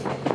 you